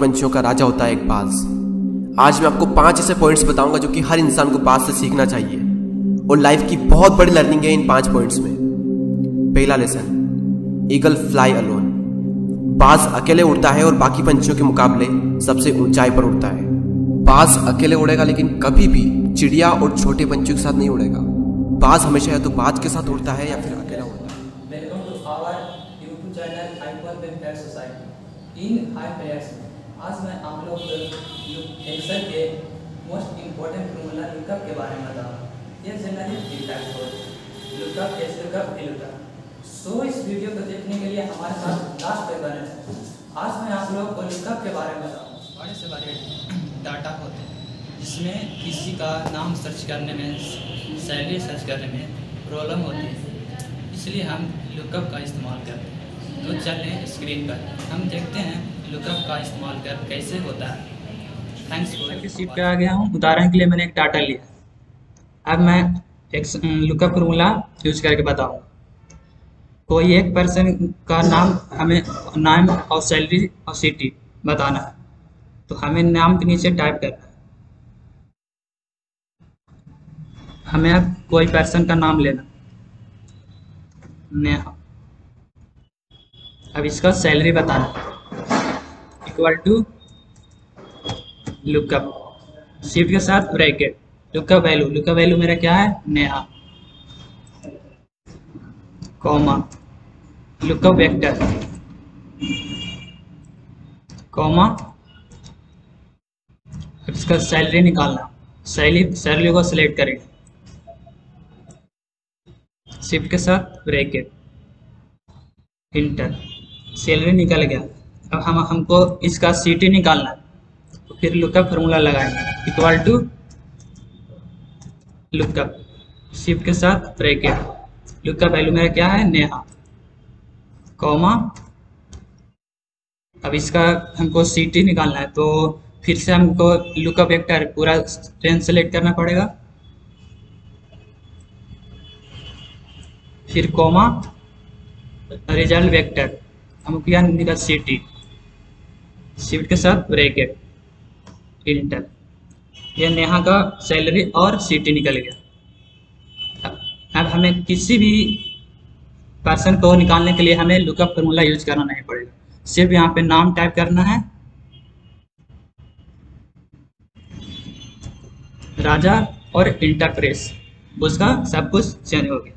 पंछियों का राजा होता है एक बाज। आज मैं आपको पाँच ऐसे पॉइंट्स बताऊँगा जो कि हर इंसान को बाज से सीखना चाहिए। और लाइफ की बहुत बड़ी लर्निंग है इन पाँच पॉइंट्स में। पहला लेसन ईगल फ्लाई अलोन बाज अकेले उड़ता है और बाकी पंछियों के मुकाबले सबसे ऊंचाई पर उड़ता है। बाज अकेले उड़ेगा लेकिन कभी भी चिड़िया और छोटे पंछियों के साथ नहीं उड़ेगा। बाज हमेशा या तो बाज के साथ उड़ता है या फिर अकेला उड़ता है। वेलकम टू आवर आज मैं आप लोग को एक्सेल के मोस्ट इम्पोर्टेंट फॉर्मूला लुकअप के बारे में बताऊँ। ये जनरली टाइप्स होते लुकअप एस लुकअप सो इस वीडियो को देखने के लिए हमारे साथ लास्ट बने रहें। आज मैं आप लोगों को लुकअप के बारे में बताऊँ। बड़े से बड़े डाटा होते हैं, जिसमें किसी का नाम सर्च करने में सैलरी सर्च करने में प्रॉब्लम होती है। इसलिए हम लुकअप का इस्तेमाल करते हैं। तो चलें स्क्रीन पर। हम देखते हैं लुकअप का इस्तेमाल कर कैसे होता है। थैंक्स फॉर सीट पे आ गया हूँ। उदाहरण के लिए मैंने एक डाटा लिया। अब मैं एक लुकअप फॉर्मूला यूज़ करके बताऊँ। कोई एक पर्सन का नाम हमें, नाम और सैलरी और सिटी बताना है। तो हमें नाम के नीचे टाइप करना है। हमें अब कोई पर्सन का नाम लेना नेहा। अब इसका सैलरी बताना। इक्वल टू लुकअप शिफ्ट के साथ bracket lookup value lookup value मेरा क्या है? Neha. Comma lookup vector comma इसका सैलरी निकालना। सैलरी सैलरी को सिलेक्ट करेंगे शिफ्ट के साथ ब्रैकेट इंटर सैलरी निकल गया। अब हम, हमको इसका सीटी निकालना। तो फिर लुकअप फार्मूला लगाएँगे। इक्वल टू लुकअप शिफ्ट के साथ ब्रैकेट लुकअप वैल्यू मेरा क्या है? नेहा। कॉमा अब इसका हमको सीटी निकालना है। तो फिर से हमको लुकअप वेक्टर पूरा रेंज सेलेक्ट करना पड़ेगा। फिर कॉमा रिज़ल्ट वेक्टर हमको क्या निकल सिटी शिफ्ट के साथ ब्रैकेट इंटर ये नेहा का सैलरी और सिटी निकल गया. अब हमें किसी भी पर्सन को निकालने के लिए हमें लुकअप फॉर्मूला यूज़ करना नहीं पड़ेगा. सिर्फ़ यहाँ पे नाम टाइप करना है. राजा और इंटरप्रेस उसका सब कुछ चेंज हो गया.